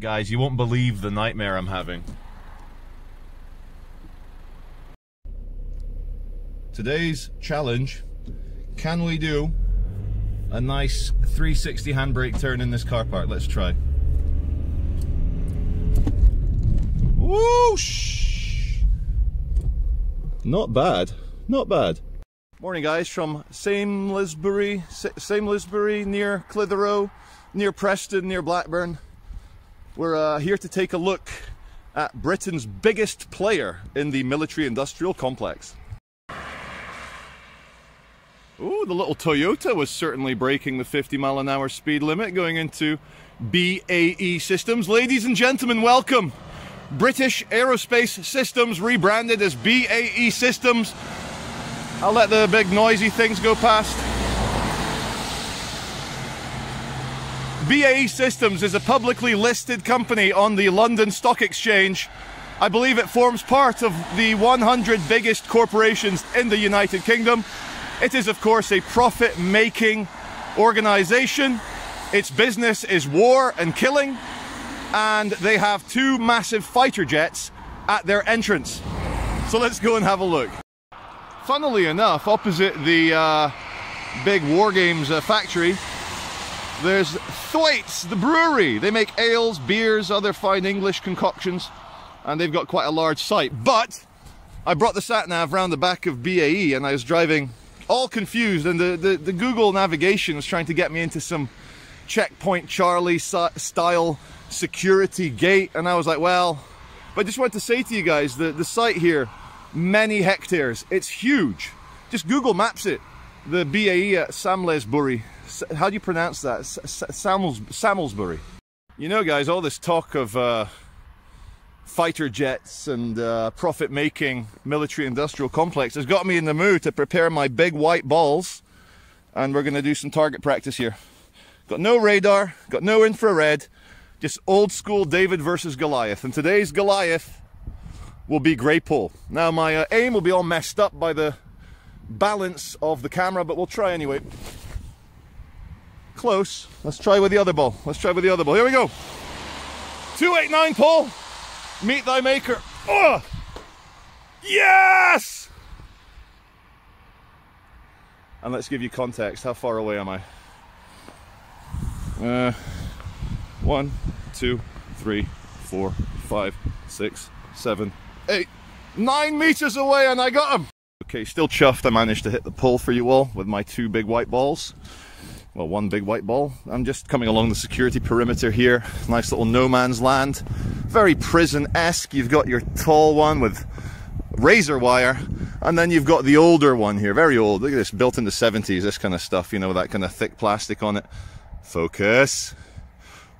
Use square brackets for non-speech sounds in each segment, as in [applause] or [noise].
Guys, you won't believe the nightmare I'm having. Today's challenge, can we do a nice 360 handbrake turn in this car park? Let's try. Whoosh! Not bad, not bad. Morning guys from Samlesbury same Lisbury near Clitheroe, near Preston, near Blackburn. We're uh, here to take a look at Britain's biggest player in the military-industrial complex. Ooh, the little Toyota was certainly breaking the 50 mile an hour speed limit going into BAE Systems. Ladies and gentlemen, welcome. British Aerospace Systems rebranded as BAE Systems. I'll let the big noisy things go past. BAE Systems is a publicly listed company on the London Stock Exchange. I believe it forms part of the 100 biggest corporations in the United Kingdom. It is, of course, a profit making organization. Its business is war and killing, and they have two massive fighter jets at their entrance. So let's go and have a look. Funnily enough, opposite the uh, big War Games uh, factory, there's Thwaites, the brewery. They make ales, beers, other fine English concoctions, and they've got quite a large site. But I brought the sat nav around the back of BAE and I was driving all confused, and the, the, the Google navigation was trying to get me into some checkpoint Charlie style security gate, and I was like, well, but I just want to say to you guys that the site here, many hectares, it's huge. Just Google Maps it. The BAE at Samlesbury how do you pronounce that? Samels, Samlesbury. You know, guys, all this talk of uh, fighter jets and uh, profit-making military-industrial complex has got me in the mood to prepare my big white balls, and we're going to do some target practice here. Got no radar, got no infrared, just old school David versus Goliath. And today's Goliath will be Grey Pole. Now, my uh, aim will be all messed up by the balance of the camera, but we'll try anyway. Close. Let's try with the other ball. Let's try with the other ball. Here we go. 289 Paul. Meet thy maker. Oh! Yes! And let's give you context. How far away am I? Uh, one, two, three, four, five, six, seven, eight, nine meters away and I got him. Okay, still chuffed I managed to hit the pole for you all with my two big white balls well, one big white ball. I'm just coming along the security perimeter here. Nice little no man's land. Very prison-esque. You've got your tall one with razor wire, and then you've got the older one here. Very old. Look at this, built in the 70s, this kind of stuff, you know, that kind of thick plastic on it. Focus.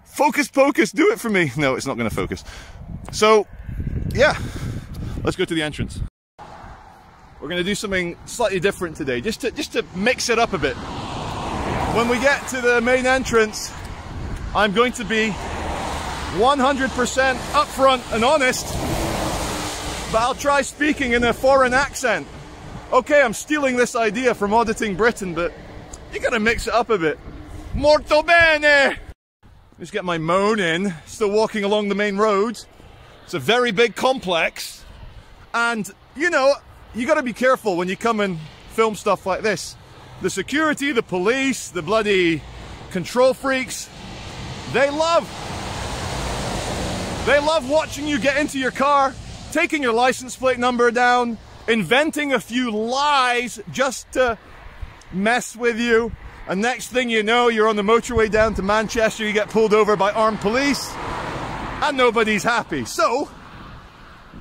Focus, focus, do it for me. No, it's not going to focus. So, yeah, let's go to the entrance. We're going to do something slightly different today, just to, just to mix it up a bit. When we get to the main entrance, I'm going to be 100% upfront and honest, but I'll try speaking in a foreign accent. Okay, I'm stealing this idea from auditing Britain, but you gotta mix it up a bit. Molto bene! Just get my moan in, still walking along the main road. It's a very big complex, and you know, you gotta be careful when you come and film stuff like this the security, the police, the bloody control freaks, they love, they love watching you get into your car, taking your license plate number down, inventing a few lies just to mess with you. And next thing you know, you're on the motorway down to Manchester, you get pulled over by armed police, and nobody's happy. So,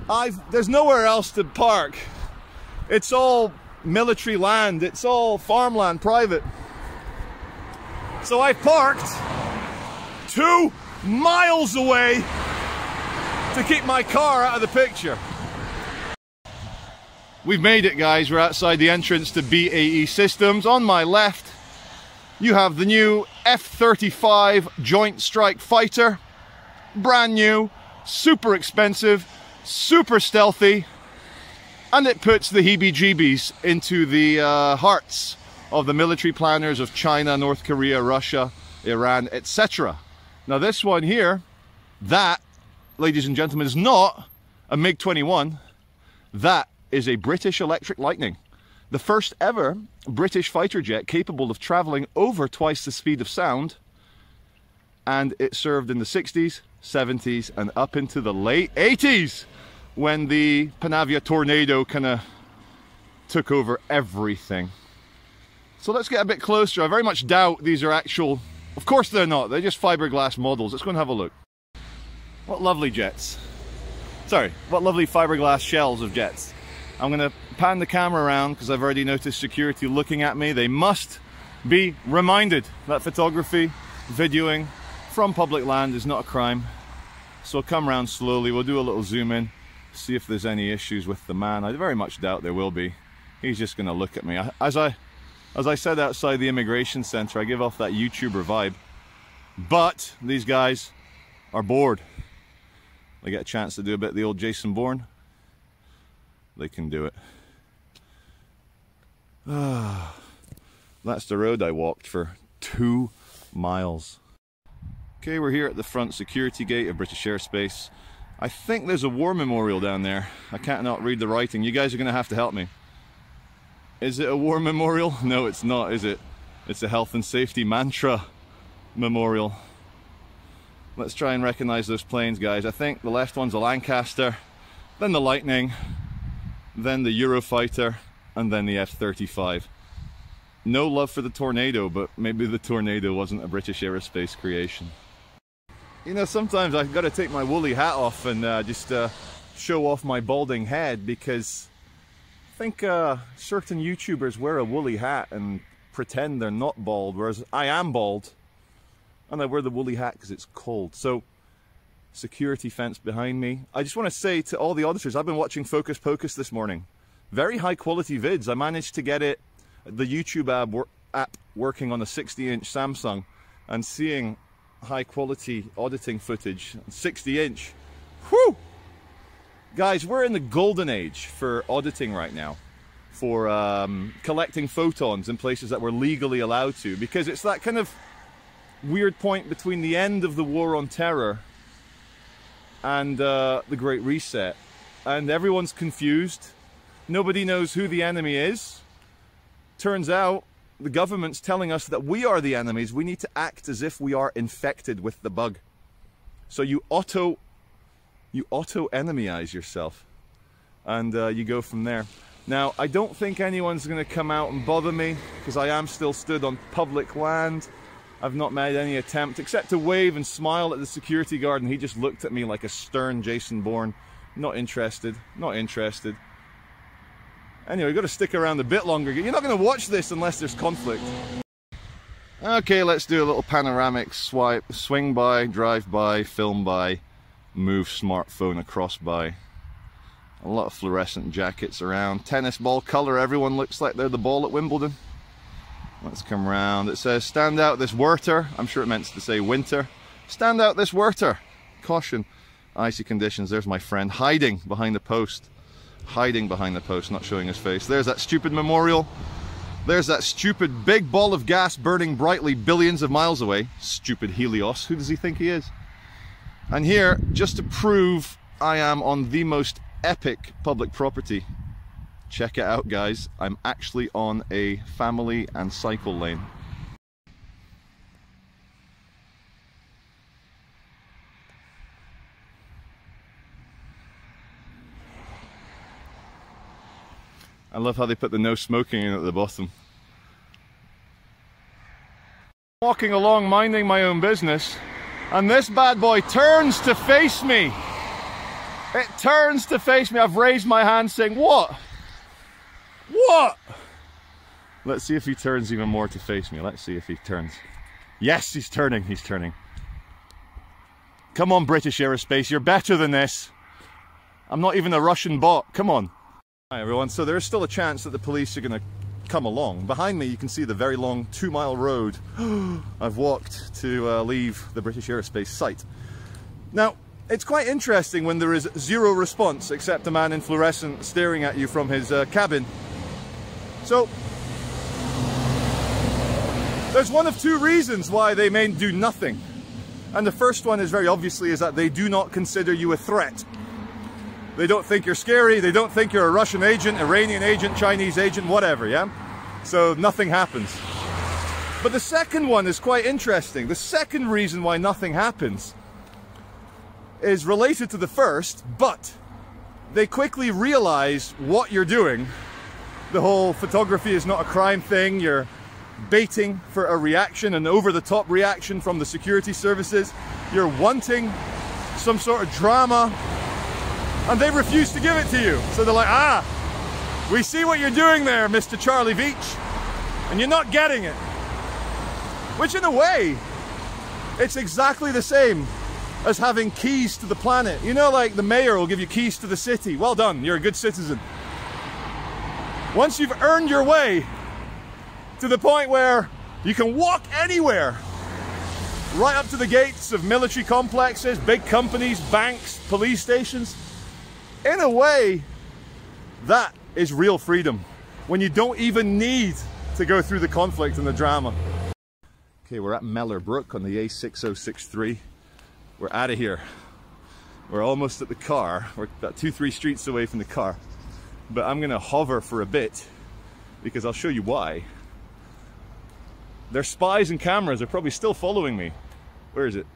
I've, there's nowhere else to park. It's all military land. It's all farmland, private. So I parked two miles away to keep my car out of the picture. We've made it guys, we're outside the entrance to BAE Systems. On my left, you have the new F-35 Joint Strike Fighter. Brand new, super expensive, super stealthy, and it puts the heebie-jeebies into the uh, hearts of the military planners of China, North Korea, Russia, Iran, etc. Now this one here That, ladies and gentlemen, is not a MiG-21. That is a British Electric Lightning. The first ever British fighter jet capable of travelling over twice the speed of sound. And it served in the 60s, 70s, and up into the late 80s when the Panavia tornado kind of took over everything. So let's get a bit closer. I very much doubt these are actual, of course they're not, they're just fiberglass models. Let's go and have a look. What lovely jets. Sorry, what lovely fiberglass shells of jets. I'm gonna pan the camera around because I've already noticed security looking at me. They must be reminded that photography, videoing from public land is not a crime. So come around slowly, we'll do a little zoom in, see if there's any issues with the man. I very much doubt there will be. He's just gonna look at me. As I, as I said outside the immigration center, I give off that YouTuber vibe. But these guys are bored. They get a chance to do a bit of the old Jason Bourne. They can do it. Ah, [sighs] that's the road I walked for two miles. Okay, we're here at the front security gate of British Aerospace. I think there's a war memorial down there. I can't not read the writing. You guys are going to have to help me. Is it a war memorial? [laughs] No, it's not, is it? It's a health and safety mantra memorial. Let's try and recognize those planes, guys. I think the left one's a Lancaster, then the Lightning, then the Eurofighter, and then the F-35. No love for the Tornado, but maybe the Tornado wasn't a British aerospace creation. You know, sometimes I've got to take my woolly hat off and uh, just uh, show off my balding head because I think uh, certain YouTubers wear a woolly hat and pretend they're not bald, whereas I am bald and I wear the woolly hat because it's cold. So, security fence behind me. I just want to say to all the auditors, I've been watching Focus Pocus this morning. Very high quality vids. I managed to get it, the YouTube app, app working on a 60 inch Samsung and seeing high quality auditing footage. 60 inch. Whew! Guys, we're in the golden age for auditing right now. For um, collecting photons in places that we're legally allowed to. Because it's that kind of weird point between the end of the war on terror and uh, the Great Reset. And everyone's confused. Nobody knows who the enemy is. Turns out the government's telling us that we are the enemies. We need to act as if we are infected with the bug. So you auto, you auto enemyize yourself, and uh, you go from there. Now, I don't think anyone's going to come out and bother me because I am still stood on public land. I've not made any attempt except to wave and smile at the security guard and he just looked at me like a stern Jason Bourne. Not interested, not interested. Anyway, you've got to stick around a bit longer. You're not going to watch this unless there's conflict. Okay, let's do a little panoramic swipe. Swing by, drive by, film by, move smartphone across by. A lot of fluorescent jackets around. Tennis ball colour, everyone looks like they're the ball at Wimbledon. Let's come round. It says, stand out this werter. I'm sure it meant to say winter. Stand out this werter. Caution. Icy conditions. There's my friend hiding behind the post. Hiding behind the post, not showing his face. There's that stupid memorial. There's that stupid big ball of gas burning brightly billions of miles away. Stupid Helios. Who does he think he is? And here, just to prove I am on the most epic public property Check it out guys, I'm actually on a family and cycle lane. I love how they put the no smoking in at the bottom. Walking along minding my own business and this bad boy turns to face me. It turns to face me. I've raised my hand saying, what? What? Let's see if he turns even more to face me. Let's see if he turns. Yes, he's turning, he's turning. Come on, British Aerospace, you're better than this. I'm not even a Russian bot, come on. Hi everyone, so there is still a chance that the police are gonna come along. Behind me you can see the very long two mile road [gasps] I've walked to uh, leave the British Aerospace site. Now, it's quite interesting when there is zero response except a man in fluorescent staring at you from his uh, cabin so, there's one of two reasons why they may do nothing. And the first one is very obviously is that they do not consider you a threat. They don't think you're scary. They don't think you're a Russian agent, Iranian agent, Chinese agent, whatever, yeah? So nothing happens. But the second one is quite interesting. The second reason why nothing happens is related to the first, but they quickly realize what you're doing. The whole photography is not a crime thing. You're baiting for a reaction, an over-the-top reaction from the security services. You're wanting some sort of drama, and they refuse to give it to you. So they're like, ah, we see what you're doing there, Mr. Charlie Veitch, and you're not getting it. Which in a way, it's exactly the same as having keys to the planet. You know, like the mayor will give you keys to the city. Well done, you're a good citizen. Once you've earned your way to the point where you can walk anywhere, right up to the gates of military complexes, big companies, banks, police stations. In a way, that is real freedom. When you don't even need to go through the conflict and the drama. Okay, we're at Mellor Brook on the A6063. We're out of here. We're almost at the car. We're about two, three streets away from the car. But I'm gonna hover for a bit because I'll show you why. Their spies and cameras are probably still following me. Where is it?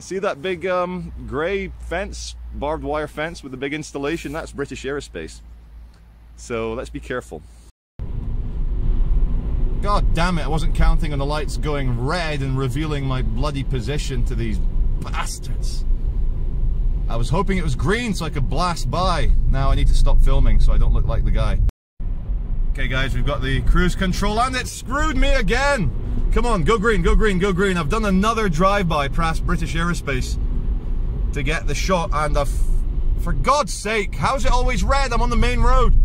See that big um, grey fence, barbed wire fence with a big installation? That's British Aerospace. So let's be careful. God damn it, I wasn't counting on the lights going red and revealing my bloody position to these bastards. I was hoping it was green so I could blast by. Now I need to stop filming so I don't look like the guy. Okay guys, we've got the cruise control and it screwed me again. Come on, go green, go green, go green. I've done another drive-by past British Aerospace to get the shot and uh, I've, for God's sake, how's it always red? I'm on the main road.